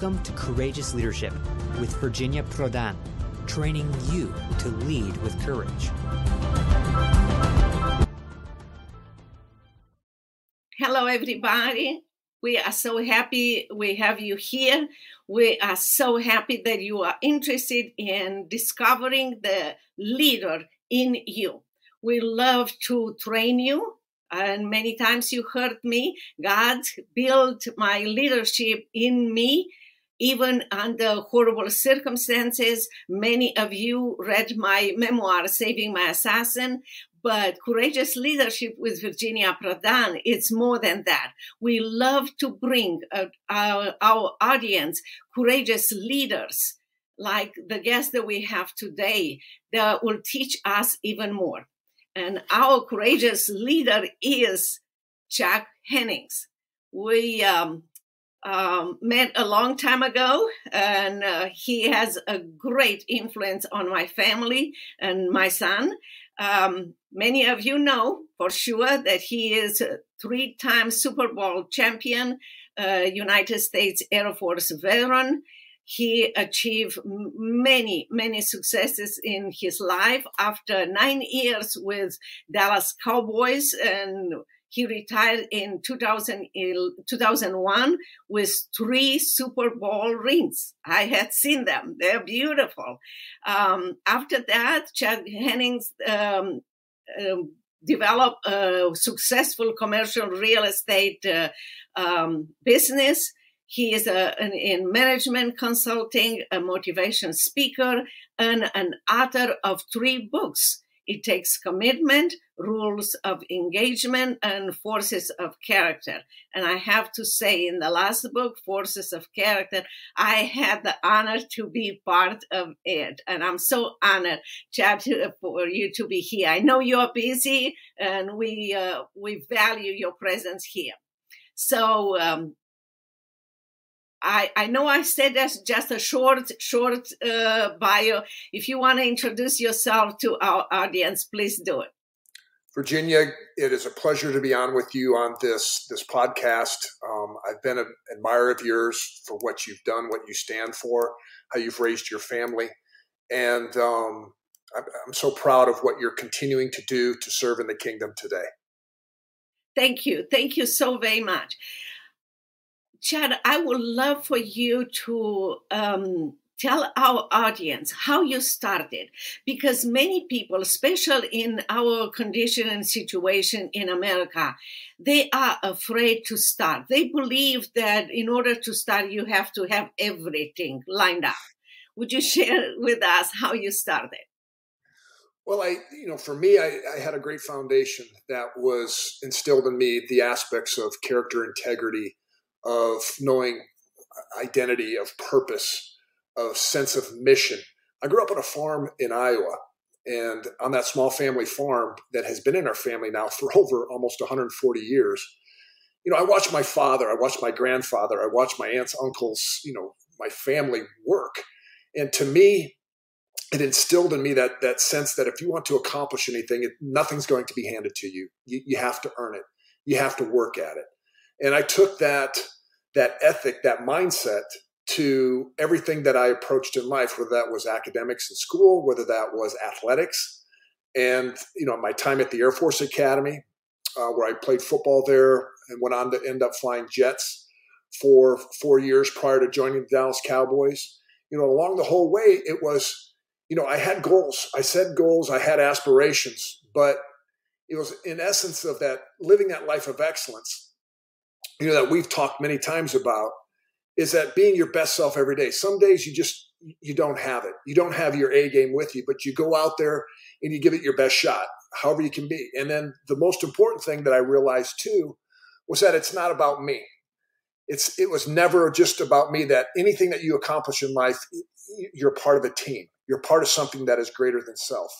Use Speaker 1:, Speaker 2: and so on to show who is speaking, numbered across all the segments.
Speaker 1: Welcome to Courageous Leadership with Virginia Prodan, training you to lead with courage.
Speaker 2: Hello, everybody. We are so happy we have you here. We are so happy that you are interested in discovering the leader in you. We love to train you and many times you heard me. God built my leadership in me, even under horrible circumstances. Many of you read my memoir, Saving My Assassin. But courageous leadership with Virginia Prodan, it's more than that. We love to bring uh, our, our audience courageous leaders like the guest that we have today that will teach us even more. And our courageous leader is Chad Hennings. We um, um, met a long time ago, and uh, he has a great influence on my family and my son. Um, many of you know for sure that he is a three time Super Bowl champion, uh, United States Air Force veteran he achieved many, many successes in his life after nine years with Dallas Cowboys and he retired in 2000, 2001 with three Super Bowl rings. I had seen them. They're beautiful. Um, after that, Chad Hennings um, uh, developed a successful commercial real estate uh, um, business he is a, an, in management consulting, a motivation speaker, and an author of three books. It takes commitment, rules of engagement, and forces of character. And I have to say, in the last book, Forces of Character, I had the honor to be part of it. And I'm so honored, Chad, for you to be here. I know you're busy, and we uh, we value your presence here. So um, I, I know I said that's just a short, short uh, bio. If you want to introduce yourself to our audience, please do it.
Speaker 3: Virginia, it is a pleasure to be on with you on this this podcast. Um, I've been an admirer of yours for what you've done, what you stand for, how you've raised your family, and um, I'm, so proud of what you're continuing to do to serve in the kingdom today.
Speaker 2: Thank you, thank you so very much. Chad, I would love for you to um, tell our audience how you started because many people especially in our condition and situation in america they are afraid to start. They believe that in order to start you have to have everything lined up. Would you share with us how you started?
Speaker 3: Well i you know for me I, I had a great foundation that was instilled in me the aspects of character integrity of knowing uh, identity, of purpose, of sense of mission. I grew up on a farm in Iowa, and on that small family farm that has been in our family now for over almost 140 years, you know, I watched my father, I watched my grandfather, I watched my aunts, uncles, you know, my family work. And to me, it instilled in me that that sense that if you want to accomplish anything, it, nothing's going to be handed to you. you. You have to earn it. You have to work at it. And I took that that ethic, that mindset to everything that I approached in life, whether that was academics in school, whether that was athletics, and you know my time at the Air Force Academy, uh, where I played football there and went on to end up flying jets for four years prior to joining the Dallas Cowboys. You know, along the whole way, it was you know I had goals, I set goals, I had aspirations, but it was in essence of that living that life of excellence you know that we've talked many times about is that being your best self every day. Some days you just you don't have it. You don't have your A game with you, but you go out there and you give it your best shot, however you can be. And then the most important thing that I realized too was that it's not about me. It's it was never just about me that anything that you accomplish in life you're part of a team. You're part of something that is greater than self.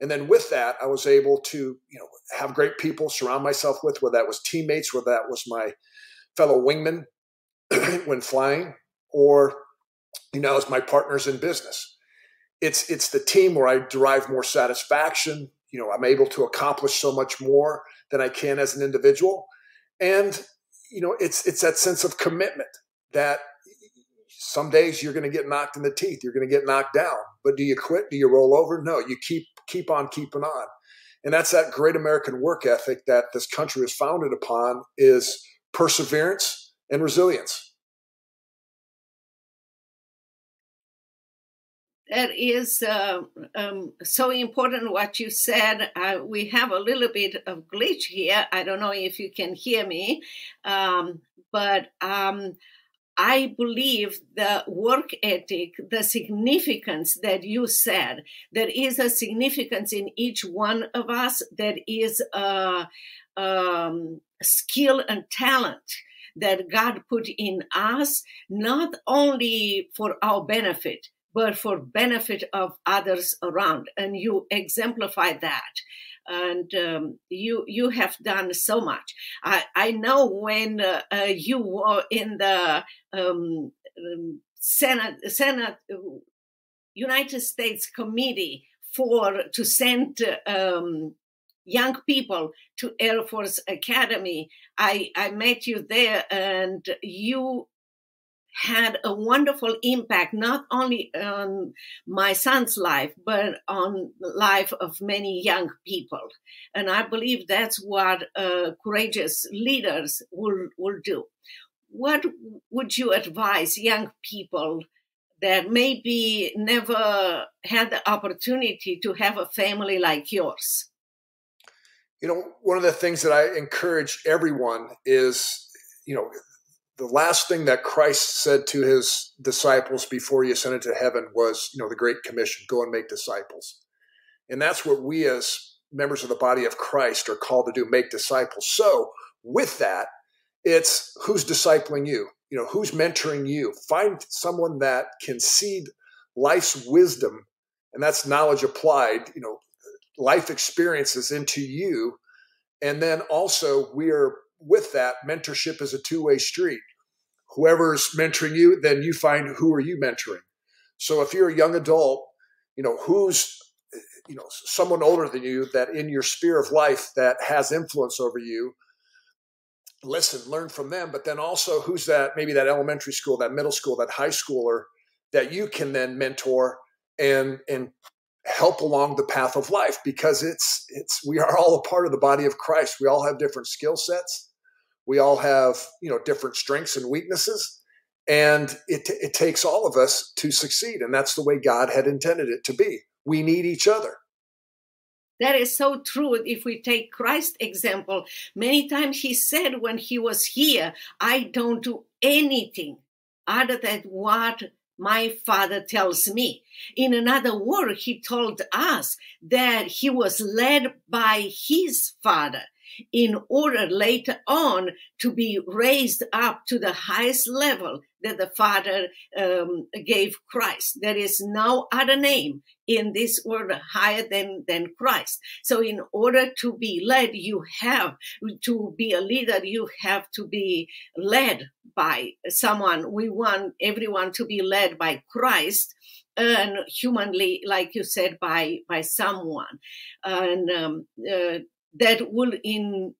Speaker 3: And then with that, I was able to, you know, have great people surround myself with, whether that was teammates, whether that was my fellow wingman when flying, or you know, as my partners in business. It's it's the team where I derive more satisfaction. You know, I'm able to accomplish so much more than I can as an individual, and you know, it's it's that sense of commitment that some days you're going to get knocked in the teeth, you're going to get knocked down. But do you quit? Do you roll over? No, you keep keep on keeping on. And that's that great American work ethic that this country is founded upon is perseverance and resilience.
Speaker 2: that is uh, um, so important what you said. Uh, we have a little bit of glitch here. I don't know if you can hear me, um, but um, I believe the work ethic, the significance that you said, there is a significance in each one of us. There is a, um, skill and talent that God put in us, not only for our benefit, but for benefit of others around. And you exemplify that. And um, you you have done so much. I, I know when uh, uh, you were in the um, um, Senate Senate United States Committee for to send um, young people to Air Force Academy. I, I met you there and you had a wonderful impact not only on my son's life but on the life of many young people. And i believe that's what uh, courageous leaders will will do. What would you advise young people that maybe never had the opportunity to have a family like yours
Speaker 3: you know one of the things that i encourage everyone is you know the last thing that Christ said to his disciples before he ascended to heaven was, you know, the Great Commission go and make disciples. And that's what we as members of the body of Christ are called to do make disciples. So, with that, it's who's discipling you? You know, who's mentoring you? Find someone that can seed life's wisdom, and that's knowledge applied, you know, life experiences into you. And then also, we are with that, mentorship is a two way street. Whoever's mentoring you, then you find who are you mentoring. So if you're a young adult, you know, who's you know someone older than you that in your sphere of life that has influence over you listen learn from them but then also who's that maybe that elementary school that middle school that high schooler that you can then mentor and and help along the path of life because it's it's we are all a part of the body of Christ. We all have different skill sets. We all have you know different strengths and weaknesses. And it, it takes all of us to succeed. And that's the way god had intended it to be. We need each other.
Speaker 2: That is so true. If we take Christ's example many times he said when he was here i don't do anything other than what my father tells me. In another word, he told us that he was led by his father in order later on to be raised up to the highest level that the Father um, gave Christ. There is no other name in this world higher than, than Christ. So in order to be led, you have to be a leader, you have to be led by someone. We want everyone to be led by Christ and humanly, like you said, by by someone. And um, uh, that will in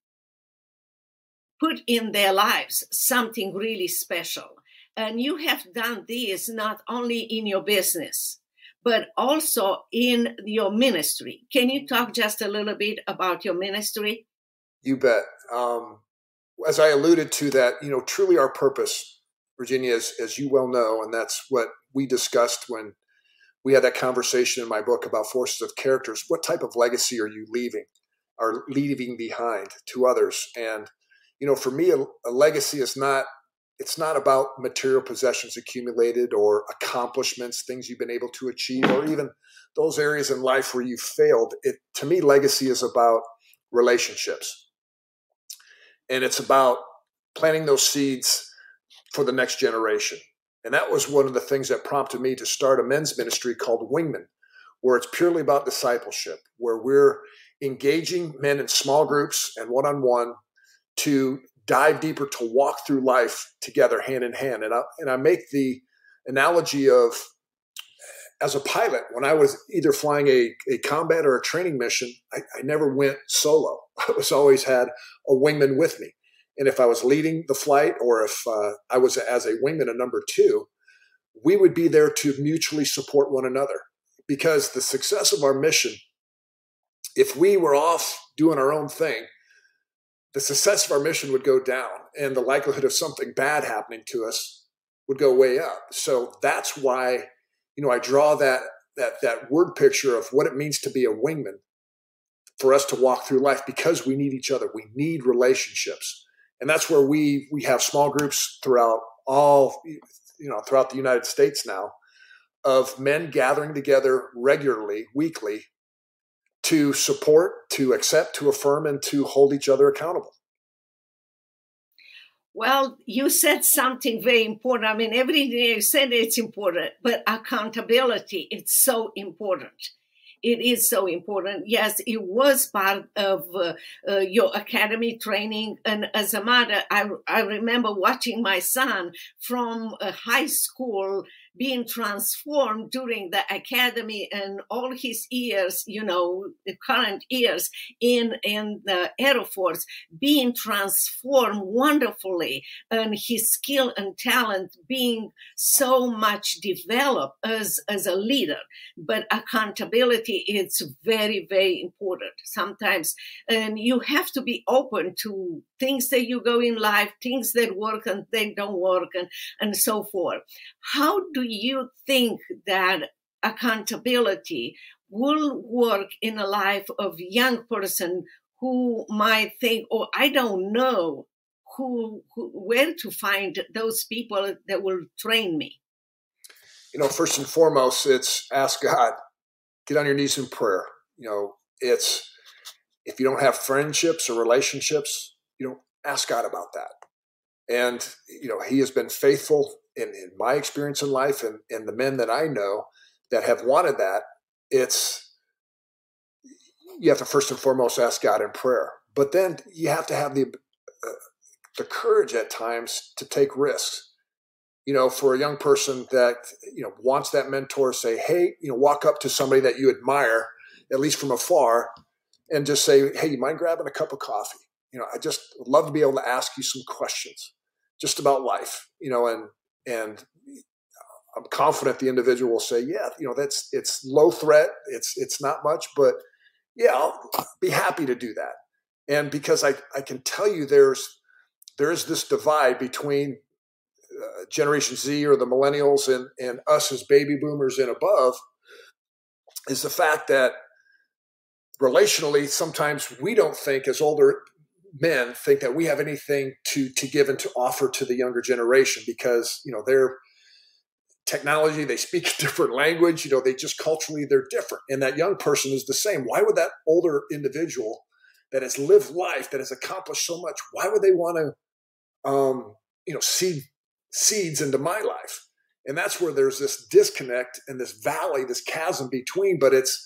Speaker 2: put in their lives something really special. And you have done this not only in your business, but also in your ministry. Can you talk just a little bit about your ministry?
Speaker 3: You bet. Um, as I alluded to, that you know, truly our purpose, Virginia, as, as you well know, and that's what we discussed when we had that conversation in my book about forces of characters. What type of legacy are you leaving? Are leaving behind to others. And you know, for me, a, a legacy is not it's not about material possessions accumulated or accomplishments, things you've been able to achieve, or even those areas in life where you failed. It to me, legacy is about relationships, and it's about planting those seeds for the next generation. And that was one of the things that prompted me to start a men's ministry called Wingman, where it's purely about discipleship, where we're engaging men in small groups and one on one to dive deeper to walk through life together hand in hand. And I, and I make the analogy of as a pilot, when I was either flying a, a combat or a training mission, I, I never went solo. I was always had a wingman with me. And if I was leading the flight or if uh, I was as a wingman a number two, we would be there to mutually support one another because the success of our mission, if we were off doing our own thing, the success of our mission would go down and the likelihood of something bad happening to us would go way up. So that's why, you know, I draw that that that word picture of what it means to be a wingman for us to walk through life because we need each other. We need relationships. And that's where we we have small groups throughout all you know throughout the United States now of men gathering together regularly, weekly to support, to accept, to affirm and to hold each other accountable.
Speaker 2: Well, you said something very important. I mean, everything you said it's important, but accountability it's so important it is so important. Yes, it was part of uh, uh, your academy training. And as a mother, I, I remember watching my son from high school being transformed during the academy and all his years, you know, the current years in, in the Air Force, being transformed wonderfully and his skill and talent being so much developed as, as a leader. But accountability is very, very important sometimes. And you have to be open to things that you go in life, things that work and they don't work and, and so forth. How do you think that accountability will work in a life of young person who might think, oh, I don't know who, who where to find those people that will train me?
Speaker 3: You know, first and foremost, it's ask God, get on your knees in prayer. You know, it's if you don't have friendships or relationships, you know, ask God about that. And, you know, He has been faithful in, in my experience in life and, and the men that I know that have wanted that, it's you have to first and foremost ask God in prayer. But then you have to have the uh, the courage at times to take risks. You know, for a young person that you know wants that mentor, say, "Hey, you know, walk up to somebody that you admire, at least from afar, and just say, "Hey, you mind grabbing a cup of coffee?" You know, I just love to be able to ask you some questions just about life. You know, and and I'm confident the individual will say, yeah, you know, that's it's low threat, it's it's not much, but yeah, I'll be happy to do that. And because I I can tell you there's there is this divide between uh, Generation Z or the millennials and and us as baby boomers and above is the fact that relationally sometimes we don't think as older men think that we have anything to to give and to offer to the younger generation because you know they're technology they speak a different language you know they just culturally they're different. And that young person is the same. Why would that older individual that has lived life that has accomplished so much why would they want to um you know seed seeds into my life? And that's where there's this disconnect and this valley this chasm between but it's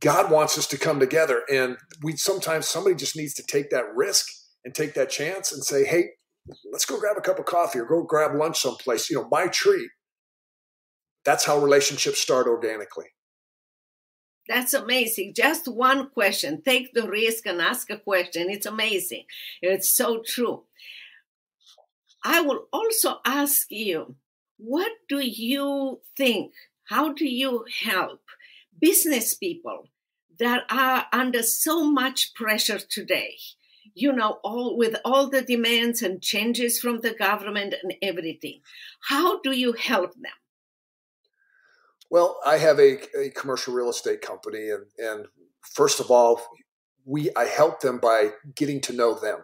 Speaker 3: God wants us to come together. And we sometimes somebody just needs to take that risk and take that chance and say, hey, let's go grab a cup of coffee or go grab lunch someplace. You know, my treat. That's how relationships start organically.
Speaker 2: That's amazing. Just one question. Take the risk and ask a question. It's amazing. It's so true. I will also ask you, what do you think? How do you help business people that are under so much pressure today you know all with all the demands and changes from the government and everything. How do you help them?
Speaker 3: Well i have a, a commercial real estate company and and first of all we i help them by getting to know them.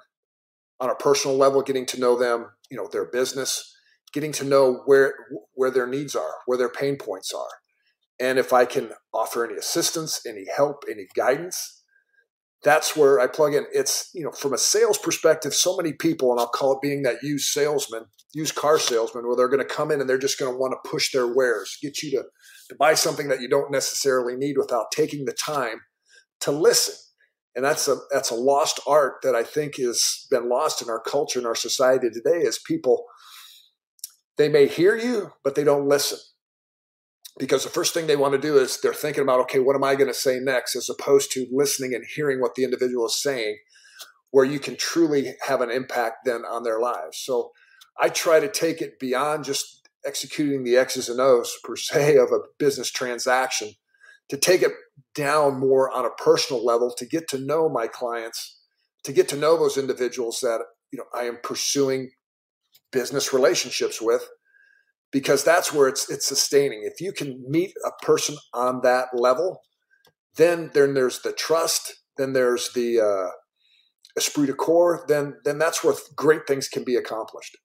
Speaker 3: On a personal level getting to know them you know their business getting to know where where their needs are where their pain points are and if I can offer any assistance, any help, any guidance, that's where I plug in. It's, you know, from a sales perspective, so many people, and I'll call it being that used salesman, used car salesman, where they're going to come in and they're just going to want to push their wares, get you to, to buy something that you don't necessarily need without taking the time to listen. And that's a that's a lost art that I think has been lost in our culture and our society today is people they may hear you, but they don't listen because the first thing they want to do is they're thinking about okay what am i going to say next as opposed to listening and hearing what the individual is saying where you can truly have an impact then on their lives. So i try to take it beyond just executing the X's and O's per se of a business transaction, to take it down more on a personal level, to get to know my clients, to get to know those individuals that you know I am pursuing business relationships with, because that's where it's it's sustaining. If you can meet a person on that level, then then there's the trust, then there's the uh, esprit de corps, then then that's where great things can be accomplished.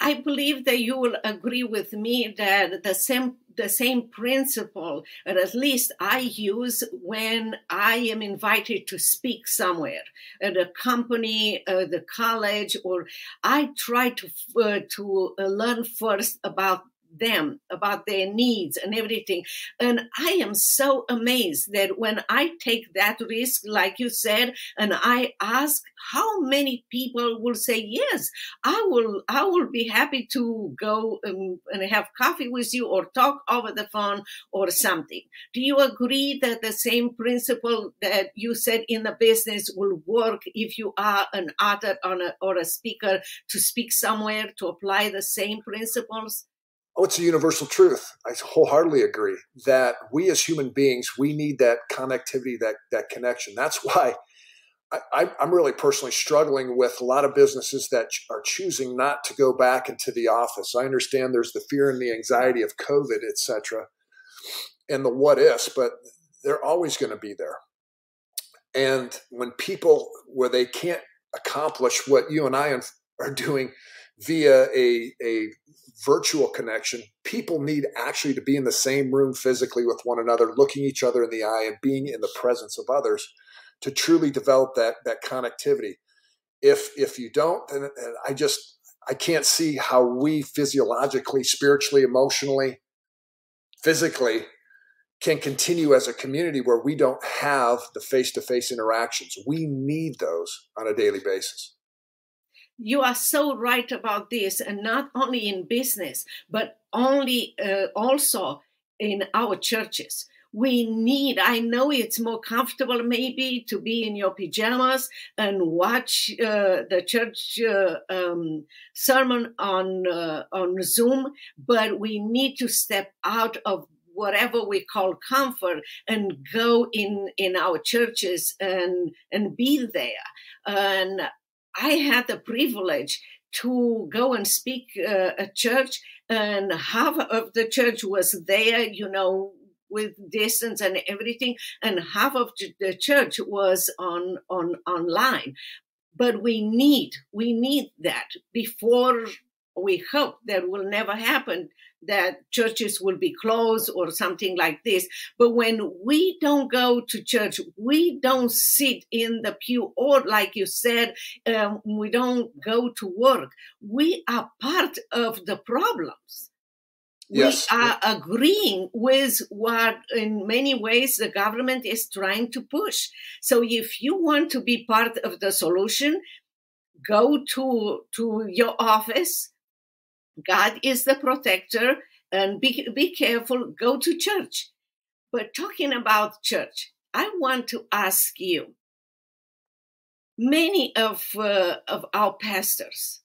Speaker 2: I believe that you will agree with me that the same the same principle, or at least I use when I am invited to speak somewhere at a company, uh, the college, or I try to uh, to learn first about them, about their needs and everything. And I am so amazed that when I take that risk, like you said, and I ask how many people will say, yes, I will, I will be happy to go and, and have coffee with you or talk over the phone or something. Do you agree that the same principle that you said in the business will work if you are an author or a, or a speaker to speak somewhere to apply the same principles?
Speaker 3: Oh, it's a universal truth. I wholeheartedly agree that we as human beings, we need that connectivity, that that connection. That's why I, am really personally struggling with a lot of businesses that are choosing not to go back into the office. I understand there's the fear and the anxiety of COVID, et cetera, and the what ifs, but they're always going to be there. And when people, where they can't accomplish what you and I are doing via a, a virtual connection, people need actually to be in the same room physically with one another, looking each other in the eye and being in the presence of others to truly develop that that connectivity. If if you don't, then I just I can't see how we physiologically, spiritually, emotionally, physically can continue as a community where we don't have the face-to-face interactions. We need those on a daily basis
Speaker 2: you are so right about this and not only in business but only uh, also in our churches. We need i know it's more comfortable maybe to be in your pajamas and watch uh, the church uh, um, sermon on uh, on zoom but we need to step out of whatever we call comfort and go in in our churches and and be there. And I had the privilege to go and speak uh, at church, and half of the church was there, you know, with distance and everything, and half of the church was on on online. But we need we need that before we hope that will never happen that churches will be closed or something like this. But when we don't go to church, we don't sit in the pew, or like you said, um, we don't go to work. We are part of the problems. Yes. We are agreeing with what, in many ways, the government is trying to push. So, if you want to be part of the solution, go to to your office God is the protector, and be, be careful, go to church. But talking about church, I want to ask you many of, uh, of our pastors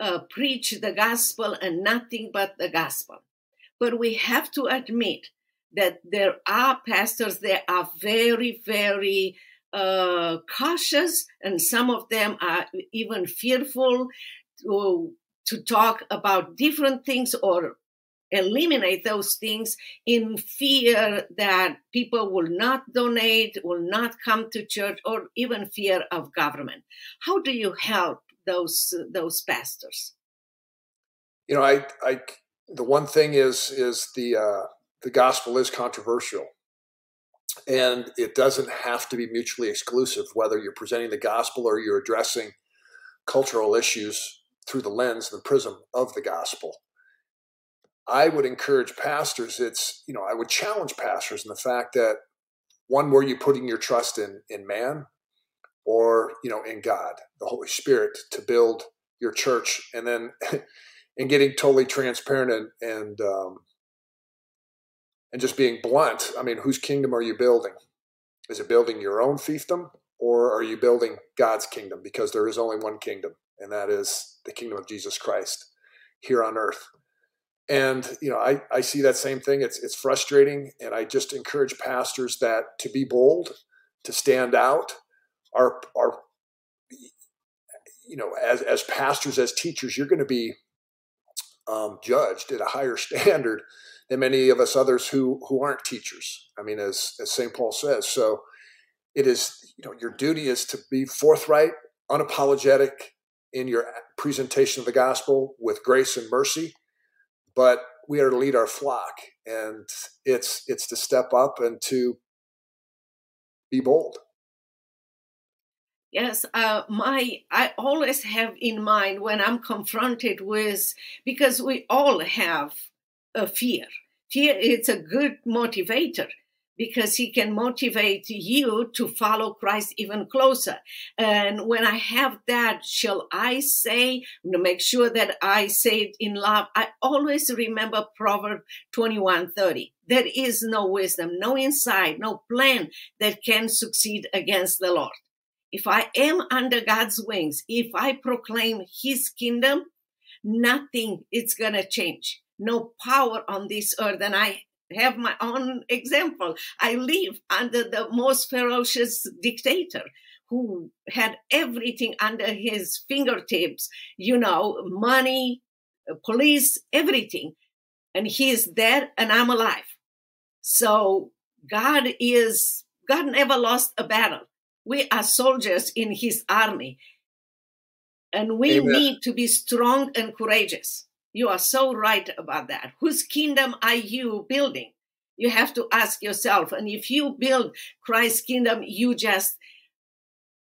Speaker 2: uh, preach the gospel and nothing but the gospel. But we have to admit that there are pastors that are very, very uh, cautious, and some of them are even fearful to to talk about different things or eliminate those things in fear that people will not donate, will not come to church, or even fear of government. How do you help those those pastors?
Speaker 3: You know, I, I the one thing is is the uh, the gospel is controversial, and it doesn't have to be mutually exclusive. Whether you're presenting the gospel or you're addressing cultural issues through the lens, and the prism of the gospel. I would encourage pastors, it's, you know, I would challenge pastors in the fact that one, were you putting your trust in in man or, you know, in God, the Holy Spirit to build your church and then and getting totally transparent and and um, and just being blunt. I mean, whose kingdom are you building? Is it building your own fiefdom or are you building God's kingdom? Because there is only one kingdom, and that is the kingdom of Jesus Christ. here on earth. And you know, I, I see that same thing. It's it's frustrating, and I just encourage pastors that to be bold, to stand out. Our our you know, as as pastors, as teachers, you're going to be um, judged at a higher standard than many of us others who who aren't teachers. I mean, as as St. Paul says. So it is you know your duty is to be forthright, unapologetic in your presentation of the gospel with grace and mercy, but we are to lead our flock, and it's it's to step up and to be bold.
Speaker 2: Yes, uh, my I always have in mind when I'm confronted with because we all have a fear. Fear it's a good motivator because he can motivate you to follow Christ even closer. And when I have that, shall I say, to make sure that I say it in love, I always remember Proverb 21 30. There is no wisdom, no insight, no plan that can succeed against the Lord if I am under God's wings, if I proclaim his kingdom, nothing is going to change. No power on this earth. And I have my own example. I live under the most ferocious dictator who had everything under his fingertips, you know, money, police, everything. And he is dead and I'm alive. So God is, God never lost a battle. We are soldiers in his army. And we Amen. need to be strong and courageous. You are so right about that. Whose kingdom are you building? You have to ask yourself. And if you build Christ's kingdom, you just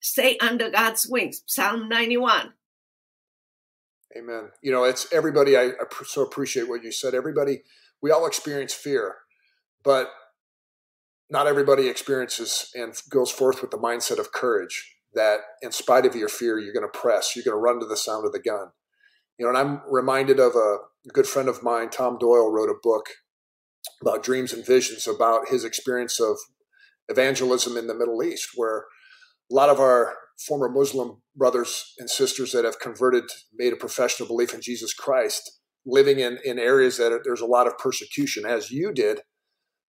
Speaker 2: stay under God's wings. Psalm 91.
Speaker 3: Amen. You know, it's everybody. I, so appreciate what you said. Everybody, we all experience fear, but not everybody experiences and goes forth with the mindset of courage that in spite of your fear, you're going to press, you're going to run to the sound of the gun. You know, and I'm reminded of a good friend of mine, Tom Doyle, wrote a book about dreams and visions about his experience of evangelism in the Middle East, where a lot of our former Muslim brothers and sisters that have converted, made a professional belief in Jesus Christ, living in, in areas that there's a lot of persecution, as you did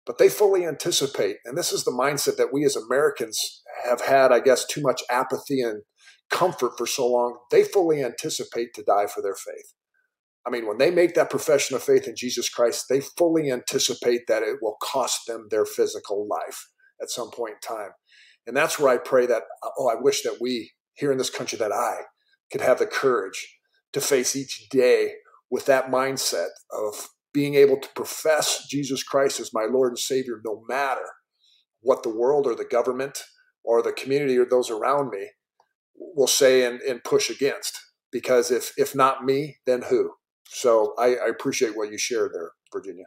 Speaker 3: but they fully anticipate. And this is the mindset that we as Americans have had, I guess, too much apathy and comfort for so long. They fully anticipate to die for their faith. I mean, when they make that profession of faith in Jesus Christ, they fully anticipate that it will cost them their physical life at some point in time. And that's where I pray that, oh, I wish that we here in this country, that I could have the courage to face each day with that mindset of being able to profess Jesus Christ as my Lord and Savior, no matter what the world or the government or the community or those around me will say and, and push against. Because if if not me, then who? So I, I appreciate what you shared there, Virginia.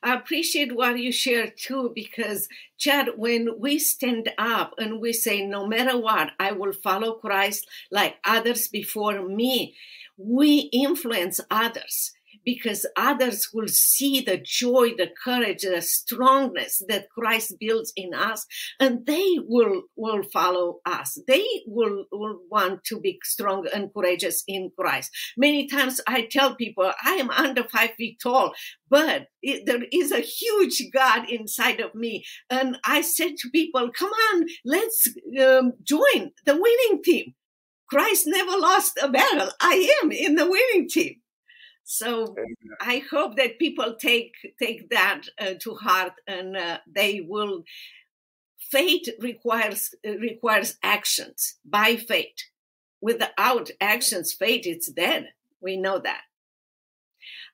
Speaker 2: I appreciate what you share too, because Chad, when we stand up and we say, no matter what, I will follow Christ like others before me, we influence others because others will see the joy, the courage, the strongness that Christ builds in us, and they will, will follow us. They will, will want to be strong and courageous in Christ. Many times I tell people, I am under five feet tall, but it, there is a huge God inside of me. And I said to people, come on, let's um, join the winning team. Christ never lost a battle. I am in the winning team. So I hope that people take take that uh, to heart and uh, they will. Fate requires requires actions by fate. Without actions, fate is dead. We know that.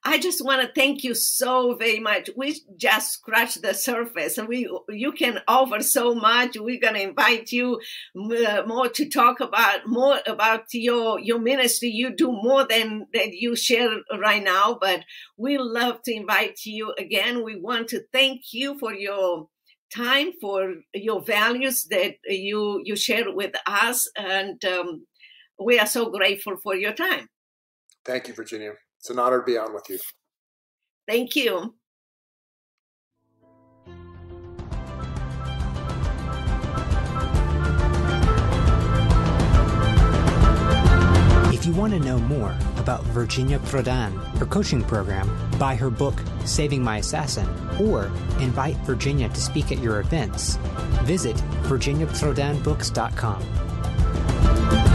Speaker 2: I just want to thank you so very much. We just scratched the surface, and we you can offer so much. We're gonna invite you more to talk about more about your your ministry. You do more than that you share right now, but we love to invite you again. We want to thank you for your time, for your values that you you share with us, and um, we are so grateful for your time.
Speaker 3: Thank you, Virginia. It's an honor to be on with you.
Speaker 2: Thank you.
Speaker 1: If you want want to know more about Virginia Prodan, her coaching program, buy her book, Saving My Assassin, or invite Virginia to speak at your events, visit virginiaprodanbooks.com.